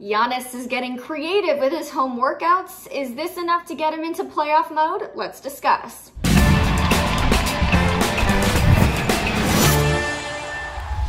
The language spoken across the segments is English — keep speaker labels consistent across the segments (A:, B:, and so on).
A: Giannis is getting creative with his home workouts. Is this enough to get him into playoff mode? Let's discuss.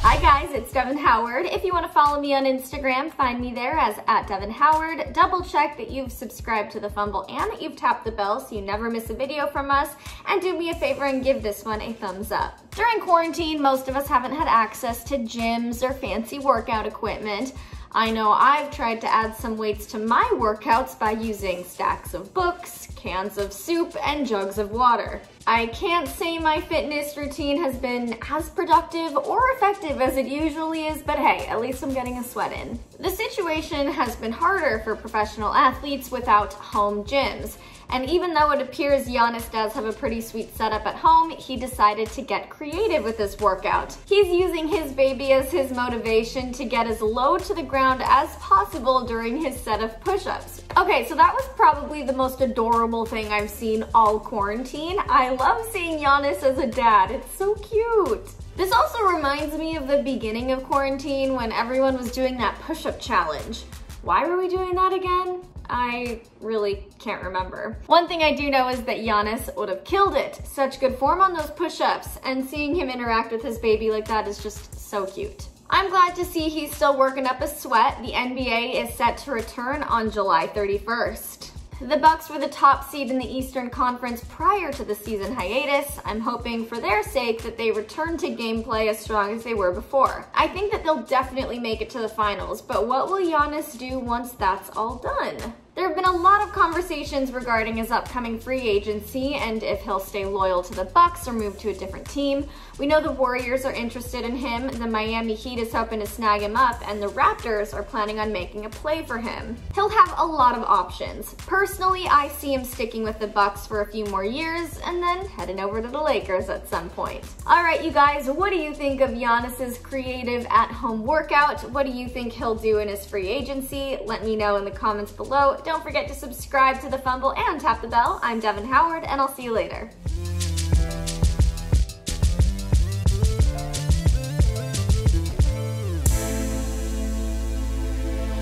A: Hi guys, it's Devin Howard. If you want to follow me on Instagram, find me there as at Devin Howard. Double check that you've subscribed to The Fumble and that you've tapped the bell so you never miss a video from us. And do me a favor and give this one a thumbs up. During quarantine, most of us haven't had access to gyms or fancy workout equipment. I know I've tried to add some weights to my workouts by using stacks of books, cans of soup, and jugs of water. I can't say my fitness routine has been as productive or effective as it usually is, but hey, at least I'm getting a sweat in. The situation has been harder for professional athletes without home gyms. And even though it appears Giannis does have a pretty sweet setup at home, he decided to get creative with this workout. He's using his baby as his motivation to get as low to the ground as possible during his set of push-ups. Okay, so that was probably the most adorable thing I've seen all quarantine. I love seeing Giannis as a dad. It's so cute. This also reminds me of the beginning of quarantine when everyone was doing that push-up challenge. Why were we doing that again? I really can't remember. One thing I do know is that Giannis would have killed it. Such good form on those push-ups, and seeing him interact with his baby like that is just so cute. I'm glad to see he's still working up a sweat. The NBA is set to return on July 31st. The Bucks were the top seed in the Eastern Conference prior to the season hiatus. I'm hoping for their sake that they return to gameplay as strong as they were before. I think that they'll definitely make it to the finals, but what will Giannis do once that's all done? There have been a lot of conversations regarding his upcoming free agency and if he'll stay loyal to the Bucks or move to a different team. We know the Warriors are interested in him, the Miami Heat is hoping to snag him up, and the Raptors are planning on making a play for him. He'll have a lot of options. Personally, I see him sticking with the Bucks for a few more years and then heading over to the Lakers at some point. All right, you guys, what do you think of Giannis's creative at-home workout? What do you think he'll do in his free agency? Let me know in the comments below. Don't forget to subscribe to The Fumble and tap the bell. I'm Devin Howard, and I'll see you later.